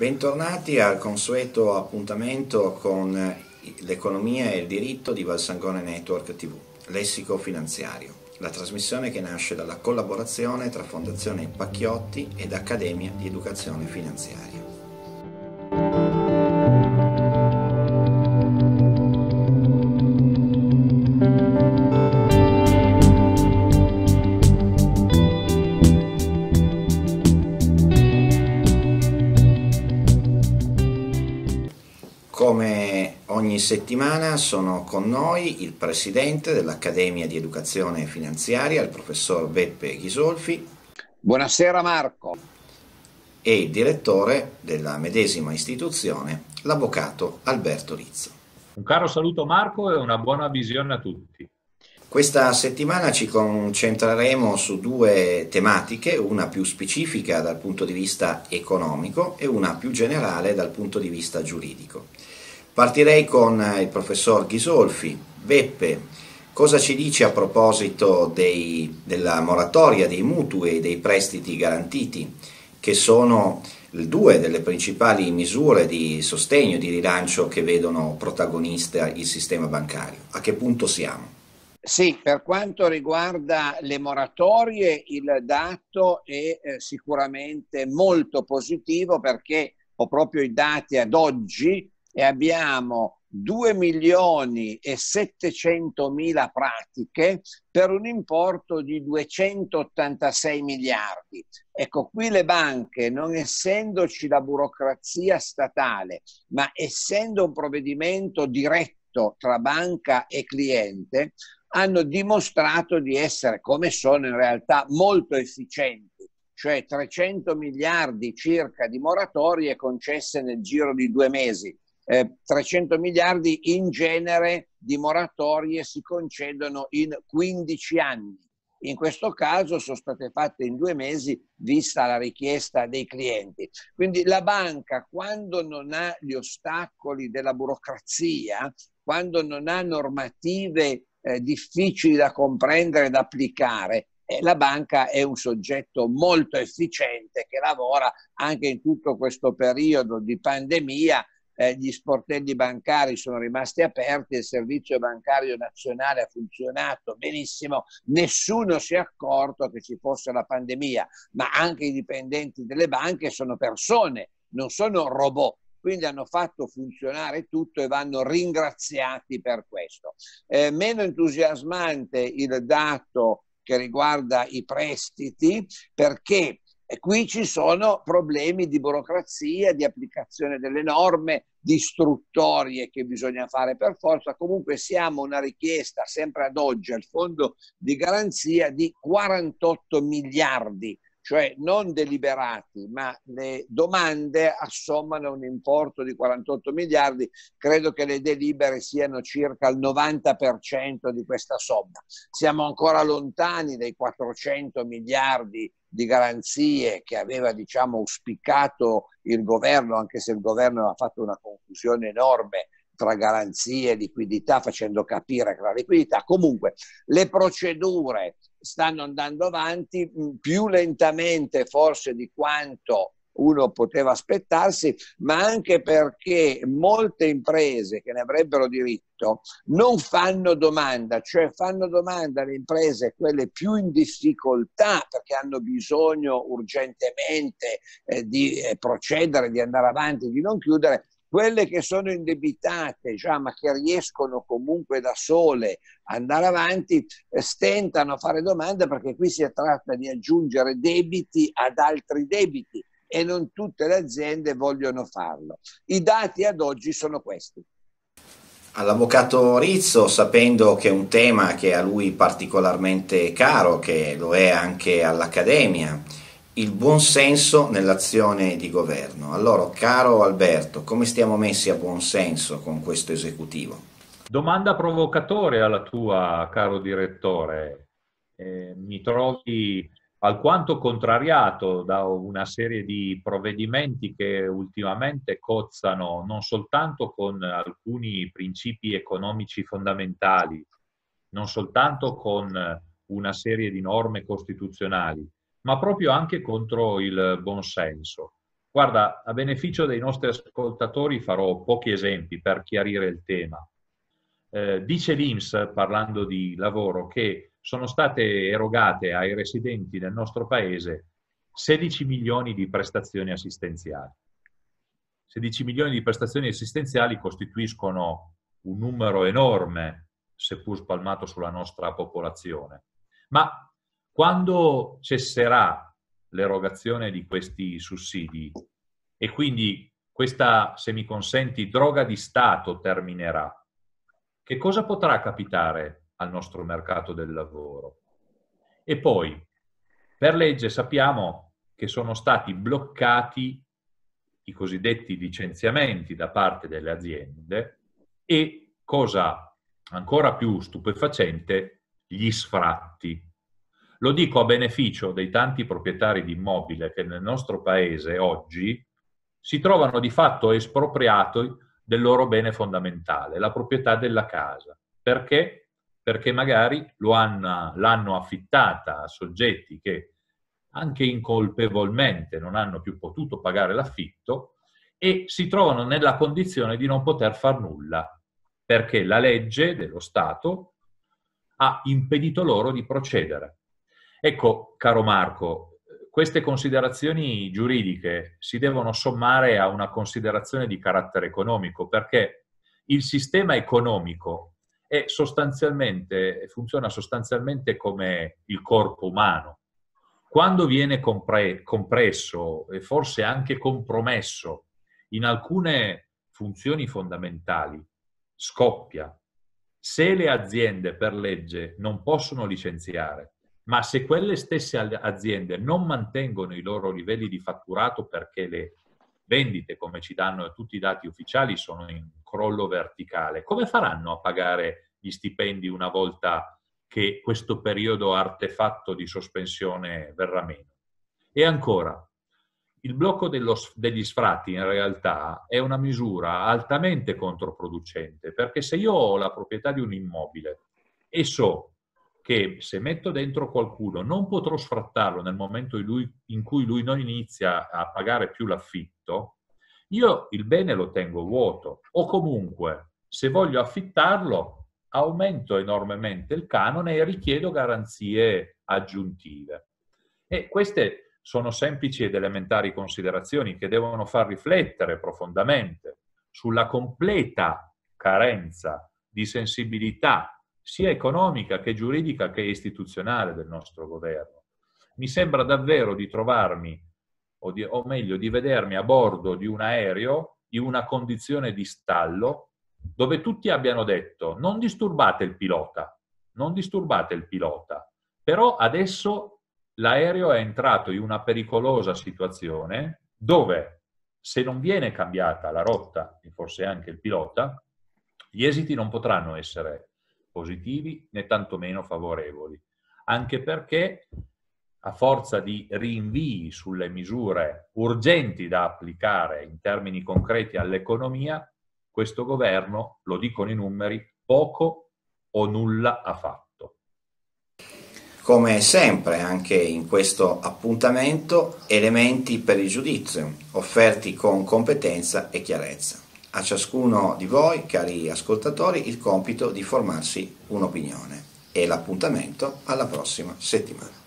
Bentornati al consueto appuntamento con l'economia e il diritto di Valsangone Network TV, lessico finanziario, la trasmissione che nasce dalla collaborazione tra Fondazione Pacchiotti ed Accademia di Educazione Finanziaria. Ogni settimana sono con noi il presidente dell'Accademia di Educazione Finanziaria, il professor Beppe Ghisolfi. Buonasera Marco. E il direttore della medesima istituzione, l'avvocato Alberto Rizzo. Un caro saluto Marco e una buona visione a tutti. Questa settimana ci concentreremo su due tematiche, una più specifica dal punto di vista economico e una più generale dal punto di vista giuridico. Partirei con il professor Ghisolfi. Beppe, cosa ci dice a proposito dei, della moratoria dei mutui e dei prestiti garantiti, che sono due delle principali misure di sostegno e di rilancio che vedono protagonista il sistema bancario? A che punto siamo? Sì, per quanto riguarda le moratorie, il dato è eh, sicuramente molto positivo perché ho proprio i dati ad oggi e abbiamo 2 milioni e 700 mila pratiche per un importo di 286 miliardi. Ecco, qui le banche, non essendoci la burocrazia statale, ma essendo un provvedimento diretto tra banca e cliente, hanno dimostrato di essere, come sono in realtà, molto efficienti, cioè 300 miliardi circa di moratorie concesse nel giro di due mesi. Eh, 300 miliardi in genere di moratorie si concedono in 15 anni. In questo caso sono state fatte in due mesi vista la richiesta dei clienti. Quindi la banca quando non ha gli ostacoli della burocrazia, quando non ha normative eh, difficili da comprendere e da applicare. E la banca è un soggetto molto efficiente che lavora anche in tutto questo periodo di pandemia. Eh, gli sportelli bancari sono rimasti aperti, il servizio bancario nazionale ha funzionato benissimo, nessuno si è accorto che ci fosse la pandemia, ma anche i dipendenti delle banche sono persone, non sono robot quindi hanno fatto funzionare tutto e vanno ringraziati per questo. Eh, meno entusiasmante il dato che riguarda i prestiti perché qui ci sono problemi di burocrazia, di applicazione delle norme, di istruttorie che bisogna fare per forza. Comunque siamo una richiesta sempre ad oggi al fondo di garanzia di 48 miliardi cioè non deliberati, ma le domande assommano un importo di 48 miliardi, credo che le delibere siano circa il 90% di questa somma. Siamo ancora lontani dai 400 miliardi di garanzie che aveva diciamo auspicato il governo, anche se il governo aveva fatto una confusione enorme tra garanzie e liquidità, facendo capire che la liquidità. Comunque, le procedure stanno andando avanti mm, più lentamente forse di quanto uno poteva aspettarsi, ma anche perché molte imprese che ne avrebbero diritto non fanno domanda, cioè fanno domanda alle imprese, quelle più in difficoltà perché hanno bisogno urgentemente eh, di eh, procedere, di andare avanti, di non chiudere, quelle che sono indebitate già ma che riescono comunque da sole a andare avanti eh, stentano a fare domande perché qui si tratta di aggiungere debiti ad altri debiti e non tutte le aziende vogliono farlo. I dati ad oggi sono questi. All'avvocato Rizzo, sapendo che è un tema che a lui particolarmente caro, che lo è anche all'Accademia, il buon senso nell'azione di governo. Allora, caro Alberto, come stiamo messi a buon senso con questo esecutivo? Domanda provocatoria alla tua, caro direttore. Eh, mi trovi alquanto contrariato da una serie di provvedimenti che ultimamente cozzano non soltanto con alcuni principi economici fondamentali, non soltanto con una serie di norme costituzionali, ma proprio anche contro il buonsenso. Guarda, a beneficio dei nostri ascoltatori farò pochi esempi per chiarire il tema. Eh, dice l'INPS, parlando di lavoro, che sono state erogate ai residenti del nostro paese 16 milioni di prestazioni assistenziali. 16 milioni di prestazioni assistenziali costituiscono un numero enorme, seppur spalmato sulla nostra popolazione. Ma quando cesserà l'erogazione di questi sussidi e quindi questa, se mi consenti, droga di Stato terminerà, che cosa potrà capitare al nostro mercato del lavoro? E poi, per legge sappiamo che sono stati bloccati i cosiddetti licenziamenti da parte delle aziende e, cosa ancora più stupefacente, gli sfratti. Lo dico a beneficio dei tanti proprietari di immobile che nel nostro paese oggi si trovano di fatto espropriati del loro bene fondamentale, la proprietà della casa. Perché? Perché magari hanno, l'hanno affittata a soggetti che anche incolpevolmente non hanno più potuto pagare l'affitto e si trovano nella condizione di non poter far nulla perché la legge dello Stato ha impedito loro di procedere. Ecco, caro Marco, queste considerazioni giuridiche si devono sommare a una considerazione di carattere economico perché il sistema economico sostanzialmente, funziona sostanzialmente come il corpo umano quando viene compre- compresso e forse anche compromesso in alcune funzioni fondamentali, scoppia. Se le aziende per legge non possono licenziare, ma se quelle stesse aziende non mantengono i loro livelli di fatturato perché le vendite, come ci danno tutti i dati ufficiali, sono in crollo verticale, come faranno a pagare gli stipendi una volta che questo periodo artefatto di sospensione verrà meno. E ancora, il blocco dello, degli sfratti in realtà è una misura altamente controproducente, perché se io ho la proprietà di un immobile e so che se metto dentro qualcuno non potrò sfrattarlo nel momento in, lui, in cui lui non inizia a pagare più l'affitto, io il bene lo tengo vuoto o comunque se voglio affittarlo aumento enormemente il canone e richiedo garanzie aggiuntive. E queste sono semplici ed elementari considerazioni che devono far riflettere profondamente sulla completa carenza di sensibilità sia economica che giuridica che istituzionale del nostro governo. Mi sembra davvero di trovarmi, o, di, o meglio di vedermi a bordo di un aereo in una condizione di stallo dove tutti abbiano detto non disturbate il pilota, non disturbate il pilota, però adesso l'aereo è entrato in una pericolosa situazione dove se non viene cambiata la rotta e forse anche il pilota, gli esiti non potranno essere positivi né tantomeno favorevoli, anche perché a forza di rinvii sulle misure urgenti da applicare in termini concreti all'economia, questo governo, lo dicono i numeri, poco o nulla ha fatto. Come sempre anche in questo appuntamento, elementi per il giudizio, offerti con competenza e chiarezza. A ciascuno di voi, cari ascoltatori, il compito di formarsi un'opinione e l'appuntamento alla prossima settimana.